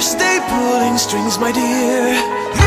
Stay pulling strings, my dear.